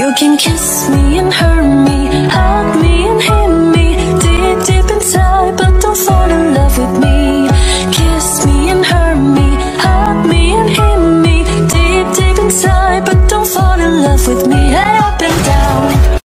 You can kiss me and hurt me, hug me and hit me Deep, deep inside, but don't fall in love with me. Kiss me and hurt me, hug me and hit me Deep, deep inside, but don't fall in love with me. I've been